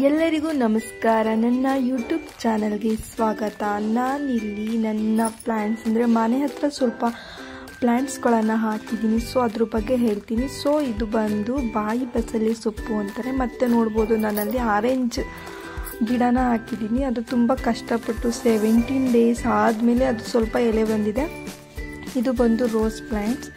ಎಲ್ಲರಿಗೂ ನಮಸ್ಕಾರ. ನನ್ನ ಯೂಟ್ಯೂಬ್ ಚಾನಲ್ಗೆ ಸ್ವಾಗತ. ನಾನಿಲ್ಲಿ ನನ್ನ ಪ್ಲ್ಯಾಂಟ್ಸ್ ಅಂದರೆ ಮನೆ ಹತ್ರ ಸ್ವಲ್ಪ ಪ್ಲ್ಯಾಂಟ್ಸ್ಗಳನ್ನು ಹಾಕಿದ್ದೀನಿ. ಸೊ ಅದ್ರ ಬಗ್ಗೆ ಹೇಳ್ತೀನಿ. ಸೊ ಇದು ಬಂದು ಬಾಯಿ ಬಸಳೆ ಸೊಪ್ಪು ಅಂತಾರೆ. ಮತ್ತೆ ನೋಡ್ಬೋದು ನಾನಲ್ಲಿ ಆರೆಂಜ್ ಗಿಡನ ಹಾಕಿದ್ದೀನಿ. ಅದು ತುಂಬ ಕಷ್ಟಪಟ್ಟು ಸೆವೆಂಟೀನ್ ಡೇಸ್ ಆದಮೇಲೆ ಅದು ಸ್ವಲ್ಪ ಎಲೆ ಬಂದಿದೆ. ಇದು ಬಂದು ರೋಸ್ ಪ್ಲ್ಯಾಂಟ್ಸ್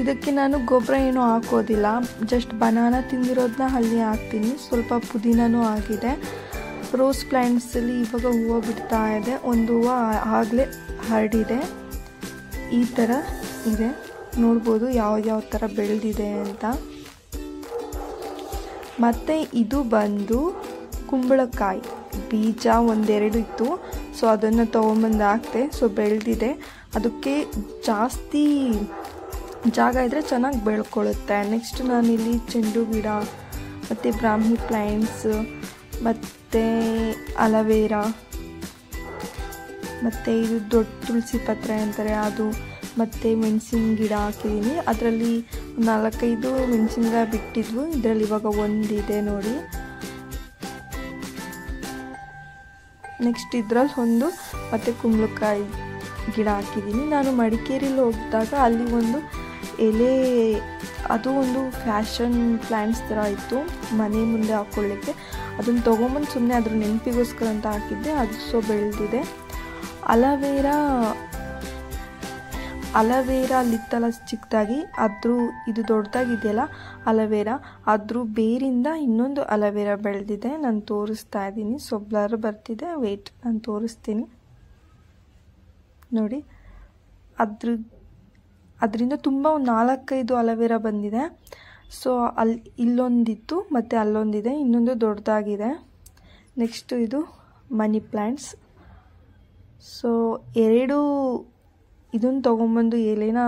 ಇದಕ್ಕೆ ನಾನು ಗೊಬ್ಬರ ಏನೂ ಹಾಕೋದಿಲ್ಲ. ಜಸ್ಟ್ ಬನಾನ ತಿಂದಿರೋದನ್ನ ಅಲ್ಲಿ ಹಾಕ್ತೀನಿ. ಸ್ವಲ್ಪ ಪುದೀನೂ ಆಗಿದೆ. ರೋಸ್ ಪ್ಲ್ಯಾಂಟ್ಸಲ್ಲಿ ಇವಾಗ ಹೂವು ಬಿಡ್ತಾ ಇದೆ. ಒಂದು ಹೂವು ಆಗಲೇ ಹರಡಿದೆ. ಈ ಥರ ಇದೆ. ನೋಡ್ಬೋದು ಯಾವ ಯಾವ ಥರ ಬೆಳೆದಿದೆ ಅಂತ. ಮತ್ತು ಇದು ಬಂದು ಕುಂಬಳಕಾಯಿ. ಬೀಜ ಒಂದೆರಡು ಇತ್ತು. ಸೊ ಅದನ್ನು ತೊಗೊಂಬಂದು ಹಾಕ್ತೆ ಸೊ ಬೆಳೆದಿದೆ. ಅದಕ್ಕೆ ಜಾಸ್ತಿ ಜಾಗ ಇದ್ದರೆ ಚೆನ್ನಾಗಿ ಬೆಳ್ಕೊಳ್ಳುತ್ತೆ. ನೆಕ್ಸ್ಟ್ ನಾನಿಲ್ಲಿ ಚೆಂಡು ಗಿಡ, ಮತ್ತು ಬ್ರಾಹ್ಮಿ ಪ್ಲ್ಯಾಂಟ್ಸ್ ಮತ್ತು ಅಲವೇರಾ, ಮತ್ತು ಇದು ದೊಡ್ಡ ತುಳಸಿ ಪತ್ರೆ ಅಂತಾರೆ. ಅದು ಮತ್ತು ಮೆಣಸಿನ ಗಿಡ ಹಾಕಿದ್ದೀನಿ ಅದರಲ್ಲಿ ನಾಲ್ಕೈದು ಗಿಡ ಬಿಟ್ಟಿದ್ವು. ಇದರಲ್ಲಿ ಇವಾಗ ಒಂದಿದೆ ನೋಡಿ. ನೆಕ್ಸ್ಟ್ ಇದರಲ್ಲಿ ಒಂದು ಮತ್ತು ಕುಂಬಳಕಾಯಿ ಗಿಡ ಹಾಕಿದ್ದೀನಿ ನಾನು ಮಡಿಕೇರಿಲಿ ಹೋಗಿದಾಗ ಅಲ್ಲಿ ಒಂದು ಎಲೆ, ಅದು ಒಂದು ಫ್ಯಾಷನ್ ಪ್ಲ್ಯಾಂಟ್ಸ್ ಥರ ಇತ್ತು, ಮನೆ ಮುಂದೆ ಹಾಕ್ಕೊಳ್ಳಿಕ್ಕೆ ಅದನ್ನು ತೊಗೊಂಬಂದು ಸುಮ್ಮನೆ ಅದ್ರ ನೆನಪಿಗೋಸ್ಕರ ಅಂತ ಹಾಕಿದ್ದೆ, ಅದು ಸೊ ಬೆಳೆದಿದೆ. ಅಲವೇರಾ ಅಲವೇರಾ ಅಲ್ಲಿತ್ತಲ್ಲ ಚಿಕ್ಕದಾಗಿ ಅದ್ರ ಇದು ದೊಡ್ಡದಾಗಿದೆಯಲ್ಲ ಅಲವೇರಾ ಅದ್ರ ಬೇರಿಂದ ಇನ್ನೊಂದು ಅಲವೇರಾ ಬೆಳೆದಿದೆ. ನಾನು ತೋರಿಸ್ತಾ ಇದ್ದೀನಿ ಸೊ ಬ್ಲರ್ ಬರ್ತಿದೆ ವೆಯ್ಟ್ ನಾನು ತೋರಿಸ್ತೀನಿ. ನೋಡಿ, ಅದ್ರ ಅದರಿಂದ ತುಂಬ ಒಂದು ನಾಲ್ಕೈದು ಅಲವೇರಾ ಬಂದಿದೆ. ಸೊ ಅಲ್ಲಿ ಇಲ್ಲೊಂದಿತ್ತು, ಮತ್ತು ಅಲ್ಲೊಂದಿದೆ, ಇನ್ನೊಂದು ದೊಡ್ಡದಾಗಿದೆ. ನೆಕ್ಸ್ಟು ಇದು ಮನಿ ಪ್ಲ್ಯಾಂಟ್ಸ್ ಸೊ ಎರಡು ಇದನ್ನು ತೊಗೊಂಬಂದು ಎಲೆನ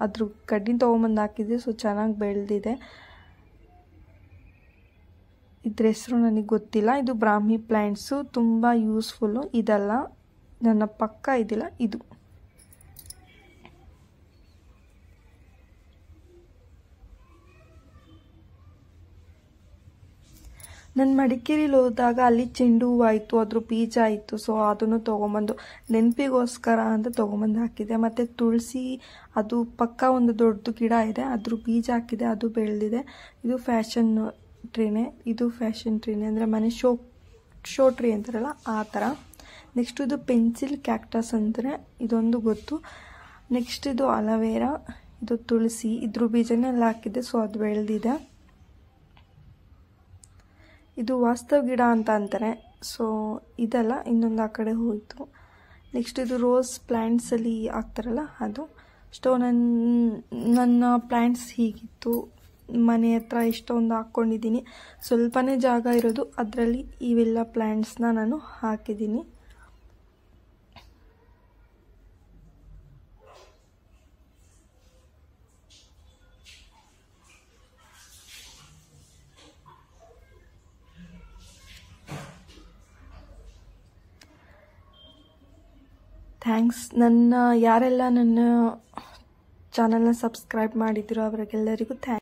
ಅದ್ರ ಕಡ್ಡಿನ ತೊಗೊಂಬಂದು ಹಾಕಿದ್ದೆ ಸೊ ಚೆನ್ನಾಗಿ ಬೆಳೆದಿದೆ. ಇದ್ರ ಹೆಸರು ನನಗೆ ಗೊತ್ತಿಲ್ಲ. ಇದು ಬ್ರಾಹ್ಮಿ ಪ್ಲ್ಯಾಂಟ್ಸು ತುಂಬ ಯೂಸ್ಫುಲ್ಲು. ಇದಲ್ಲ, ನನ್ನ ಪಕ್ಕ ಇದಿಲ್ಲ, ಇದು. ನಾನು ಮಡಿಕೇರಿಲಿ ಹೋದಾಗ ಅಲ್ಲಿ ಚೆಂಡು ಹೂವು ಆಯಿತು, ಅದ್ರ ಬೀಜ ಆಯಿತು. ಸೊ ಅದನ್ನು ತೊಗೊಂಬಂದು ನೆನಪಿಗೋಸ್ಕರ ಅಂತ ತೊಗೊಂಬಂದು ಹಾಕಿದೆ. ಮತ್ತು ತುಳಸಿ, ಅದು ಪಕ್ಕ ಒಂದು ದೊಡ್ಡ ಗಿಡ ಇದೆ, ಅದ್ರ ಬೀಜ ಹಾಕಿದೆ, ಅದು ಬೆಳೆದಿದೆ. ಇದು ಫ್ಯಾಷನ್ ಟ್ರೀನೇ, ಇದು ಫ್ಯಾಷನ್ ಟ್ರೀನೇ. ಅಂದರೆ ಮನೆ ಶೋ ಶೋ ಟ್ರೀ ಅಂತಾರಲ್ಲ, ಆ ಥರ. ನೆಕ್ಸ್ಟ್ ಇದು ಪೆನ್ಸಿಲ್ ಕ್ಯಾಕ್ಟಸ್ ಅಂದರೆ ಇದೊಂದು ಗೊತ್ತು. ನೆಕ್ಸ್ಟ್ ಇದು ಅಲವೇರಾ, ಇದು ತುಳಸಿ, ಇದ್ರ ಬೀಜನೆಲ್ಲ ಎಲ್ಲ ಹಾಕಿದ್ದೆ ಸೊ ಅದು ಬೆಳೆದಿದೆ. ಇದು ವಾಸ್ತವ ಗಿಡ ಅಂತ ಅಂತಾರೆ. ಸೊ ಇದಲ್ಲ ಇನ್ನೊಂದು ಆ ಕಡೆ ಹೋಯಿತು. ನೆಕ್ಸ್ಟ್ ಇದು ರೋಸ್ ಪ್ಲ್ಯಾಂಟ್ಸಲ್ಲಿ ಹಾಕ್ತಾರಲ್ಲ ಅದು. ಸ್ಟೋ ನನ್ನ ನನ್ನ ಪ್ಲ್ಯಾಂಟ್ಸ್ ಹೀಗಿತ್ತು. ಮನೆ ಹತ್ರ ಇಷ್ಟೊಂದು ಹಾಕ್ಕೊಂಡಿದ್ದೀನಿ. ಸ್ವಲ್ಪನೇ ಜಾಗ ಇರೋದು ಅದರಲ್ಲಿ ಇವೆಲ್ಲ ಪ್ಲ್ಯಾಂಟ್ಸ್ನ ನಾನು ಹಾಕಿದ್ದೀನಿ. ಥ್ಯಾಂಕ್ಸ್ ನನ್ನ ಯಾರೆಲ್ಲ ನನ್ನ ಚಾನಲ್ನ ಸಬ್ಸ್ಕ್ರೈಬ್ ಮಾಡಿದ್ರು ಅವರಿಗೆಲ್ಲರಿಗೂ ಥ್ಯಾಂಕ್ಸ್